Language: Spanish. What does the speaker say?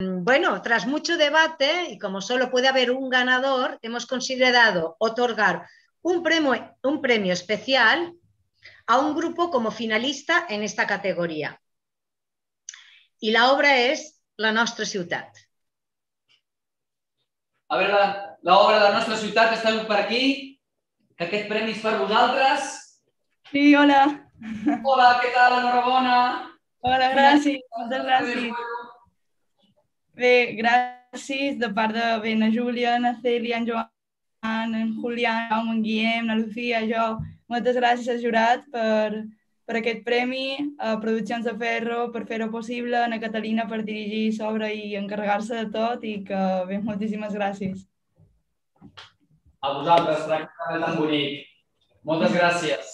bueno, tras mucho debate y como solo puede haber un ganador, hemos considerado otorgar un premio, un premio especial a un grupo como finalista en esta categoría. Y la obra es La nostra ciutat. A veure, l'obra de la nostra ciutat, esteu per aquí, que aquest premi és per vosaltres. Sí, hola. Hola, què tal? Enhorabona. Hola, gràcies. Moltes gràcies. Bé, gràcies de part de bé, Júlia, na Cèlia, en Joan, en Julián, en Guillem, na Lucía, jo. Moltes gràcies al jurat per, per aquest premi, a Produccions de Ferro per fer-ho possible, a Catalina per dirigir sobre i encarregar-se de tot i que bé, moltíssimes gràcies. A vosaltres, tracte tan bonic. Moltes gràcies.